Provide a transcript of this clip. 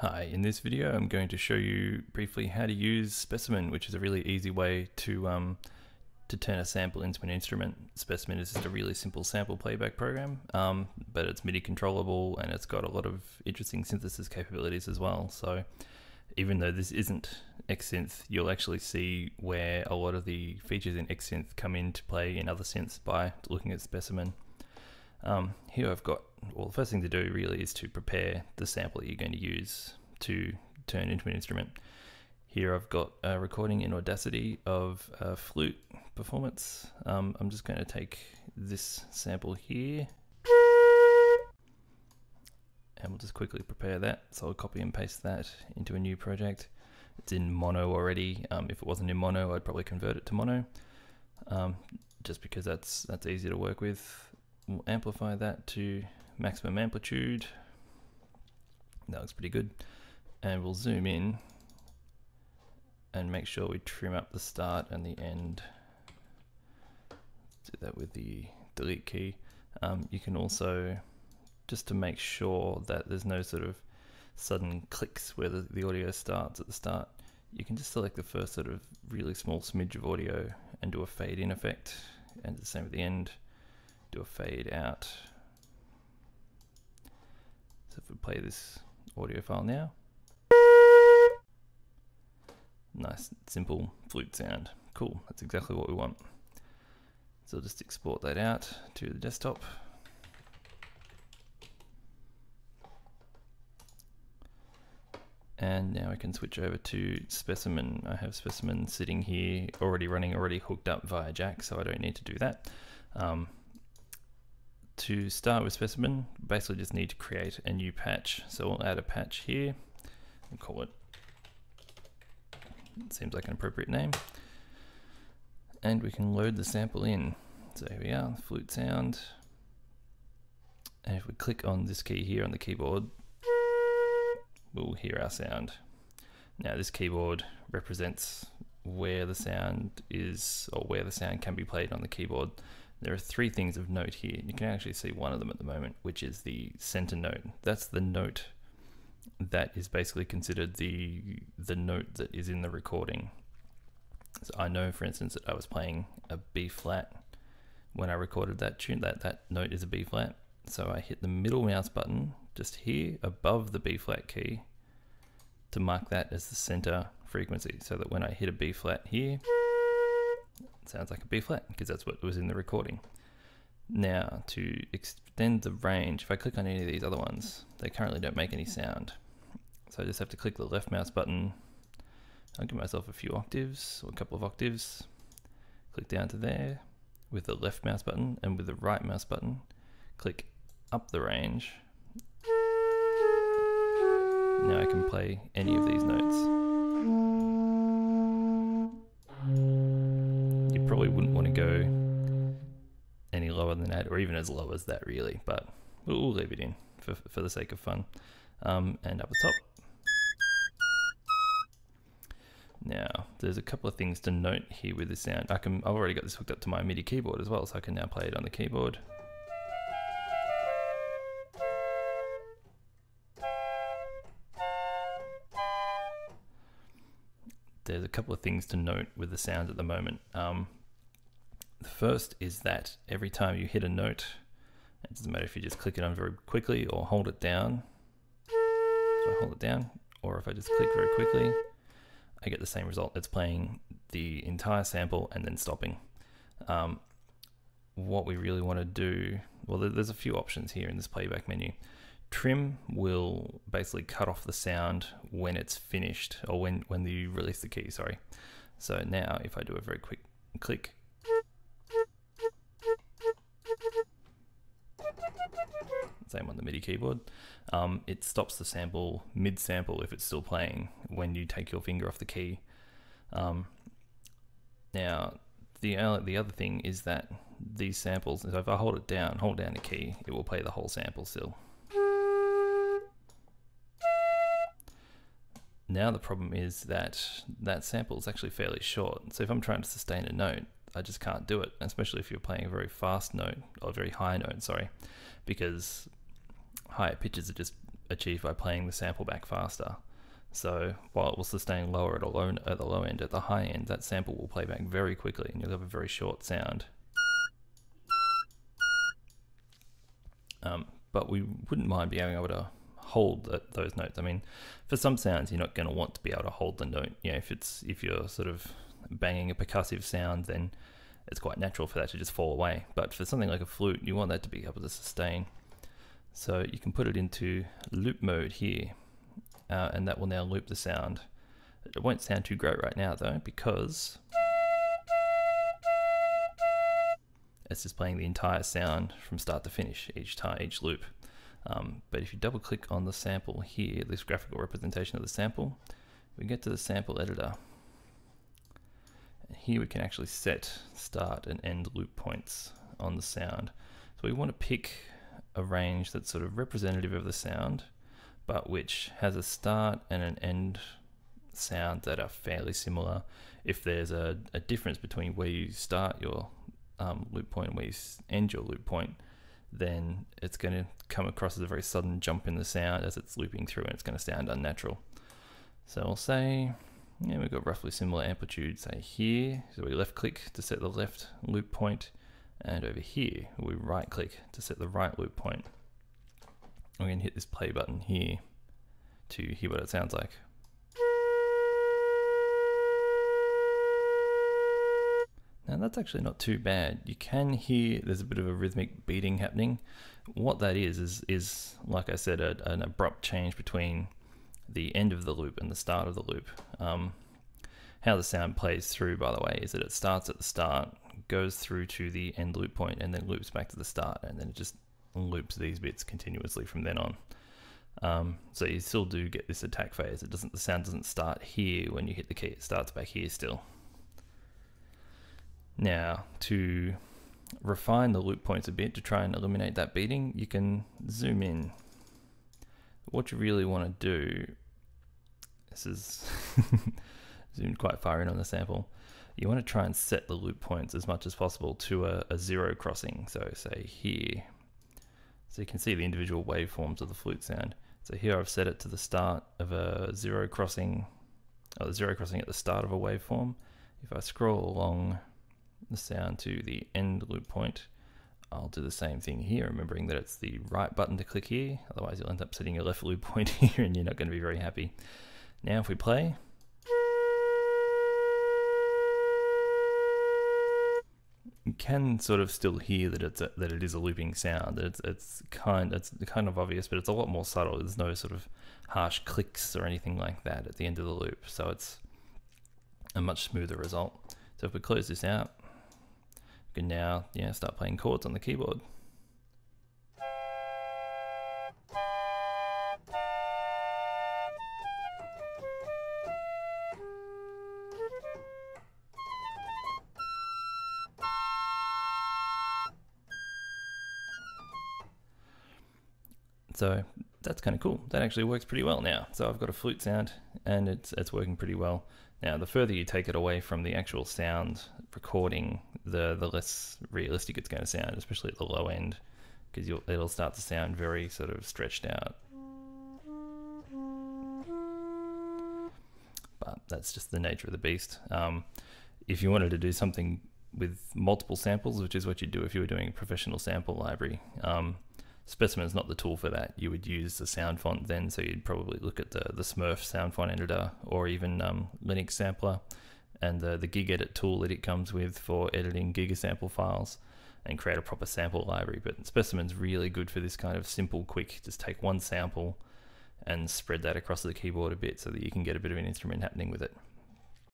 Hi, in this video I'm going to show you briefly how to use Specimen, which is a really easy way to um, to turn a sample into an instrument. Specimen is just a really simple sample playback program, um, but it's MIDI controllable and it's got a lot of interesting synthesis capabilities as well. So even though this isn't Xsynth, you'll actually see where a lot of the features in Xsynth come into play in other synths by looking at Specimen. Um, here I've got, well, the first thing to do really is to prepare the sample that you're going to use to turn into an instrument. Here I've got a recording in Audacity of a flute performance. Um, I'm just going to take this sample here and we'll just quickly prepare that. So I'll copy and paste that into a new project. It's in mono already. Um, if it wasn't in mono, I'd probably convert it to mono, um, just because that's that's easy to work with. We'll amplify that to maximum amplitude. That looks pretty good. And we'll zoom in and make sure we trim up the start and the end. do that with the delete key. Um, you can also, just to make sure that there's no sort of sudden clicks where the, the audio starts at the start, you can just select the first sort of really small smidge of audio and do a fade in effect and the same at the end do a fade out. If we play this audio file now, nice simple flute sound. Cool, that's exactly what we want. So I'll just export that out to the desktop. And now I can switch over to Specimen. I have Specimen sitting here already running, already hooked up via jack, so I don't need to do that. Um, to start with specimen, basically just need to create a new patch. So we'll add a patch here and call it, it seems like an appropriate name. And we can load the sample in. So here we are, flute sound. And if we click on this key here on the keyboard, we'll hear our sound. Now this keyboard represents where the sound is or where the sound can be played on the keyboard. There are three things of note here. You can actually see one of them at the moment, which is the center note. That's the note that is basically considered the the note that is in the recording. So I know, for instance, that I was playing a B flat when I recorded that tune. That that note is a B flat. So I hit the middle mouse button just here above the B flat key to mark that as the center frequency, so that when I hit a B flat here sounds like a B flat because that's what was in the recording. Now to extend the range, if I click on any of these other ones, they currently don't make any sound. So I just have to click the left mouse button. I'll give myself a few octaves or a couple of octaves. Click down to there with the left mouse button and with the right mouse button, click up the range. Now I can play any of these notes. Probably wouldn't want to go any lower than that, or even as low as that, really. But we'll, we'll leave it in for, for the sake of fun. Um, and up the top. Now, there's a couple of things to note here with the sound. I can, I've already got this hooked up to my MIDI keyboard as well, so I can now play it on the keyboard. There's a couple of things to note with the sound at the moment. Um, the first is that every time you hit a note, it doesn't matter if you just click it on very quickly or hold it down. So I hold it down, or if I just click very quickly, I get the same result. It's playing the entire sample and then stopping. Um, what we really want to do, well, there's a few options here in this playback menu. Trim will basically cut off the sound when it's finished, or when, when you release the key, sorry. So now if I do a very quick click, same on the MIDI keyboard. Um, it stops the sample mid-sample if it's still playing when you take your finger off the key. Um, now, the, the other thing is that these samples, if I hold it down, hold down a key, it will play the whole sample still. Now the problem is that that sample is actually fairly short. So if I'm trying to sustain a note, I just can't do it, especially if you're playing a very fast note or a very high note, sorry, because higher pitches are just achieved by playing the sample back faster. So while it will sustain lower at, a low, at the low end, at the high end, that sample will play back very quickly and you'll have a very short sound. Um, but we wouldn't mind being able to hold those notes. I mean, for some sounds, you're not going to want to be able to hold the note. You know, if it's if you're sort of banging a percussive sound, then it's quite natural for that to just fall away. But for something like a flute, you want that to be able to sustain. So you can put it into loop mode here, uh, and that will now loop the sound. It won't sound too great right now though, because it's just playing the entire sound from start to finish each time, each loop. Um, but if you double click on the sample here, this graphical representation of the sample, we get to the sample editor. Here we can actually set start and end loop points on the sound. So we want to pick a range that's sort of representative of the sound, but which has a start and an end sound that are fairly similar. If there's a, a difference between where you start your um, loop point and where you end your loop point, then it's going to come across as a very sudden jump in the sound as it's looping through and it's going to sound unnatural. So I'll say, yeah, we've got roughly similar amplitude, say here. So we left click to set the left loop point, and over here we right click to set the right loop point. We can hit this play button here to hear what it sounds like. Now that's actually not too bad. You can hear there's a bit of a rhythmic beating happening. What that is is is like I said, a, an abrupt change between the end of the loop and the start of the loop. Um, how the sound plays through, by the way, is that it starts at the start, goes through to the end loop point, and then loops back to the start, and then it just loops these bits continuously from then on. Um, so you still do get this attack phase. It doesn't. The sound doesn't start here when you hit the key. It starts back here still. Now, to refine the loop points a bit to try and eliminate that beating, you can zoom in. What you really want to do, this is zoomed quite far in on the sample, you want to try and set the loop points as much as possible to a, a zero crossing. So say here, so you can see the individual waveforms of the flute sound. So here I've set it to the start of a zero crossing, or zero crossing at the start of a waveform. If I scroll along the sound to the end loop point. I'll do the same thing here, remembering that it's the right button to click here, otherwise you'll end up setting your left loop point here and you're not going to be very happy. Now if we play, you can sort of still hear that it's a, that it is a looping sound. It's it's kind it's kind of obvious, but it's a lot more subtle. There's no sort of harsh clicks or anything like that at the end of the loop, so it's a much smoother result. So if we close this out, can now yeah start playing chords on the keyboard. So that's kind of cool. That actually works pretty well now. So I've got a flute sound and it's it's working pretty well. Now, the further you take it away from the actual sound recording, the the less realistic it's going to sound, especially at the low end, because it'll start to sound very sort of stretched out. But that's just the nature of the beast. Um, if you wanted to do something with multiple samples, which is what you'd do if you were doing a professional sample library, um, is not the tool for that. You would use the sound font then, so you'd probably look at the, the Smurf sound font editor or even um, Linux sampler and the, the gig edit tool that it comes with for editing gigasample files and create a proper sample library. But Specimen's really good for this kind of simple, quick, just take one sample and spread that across the keyboard a bit so that you can get a bit of an instrument happening with it.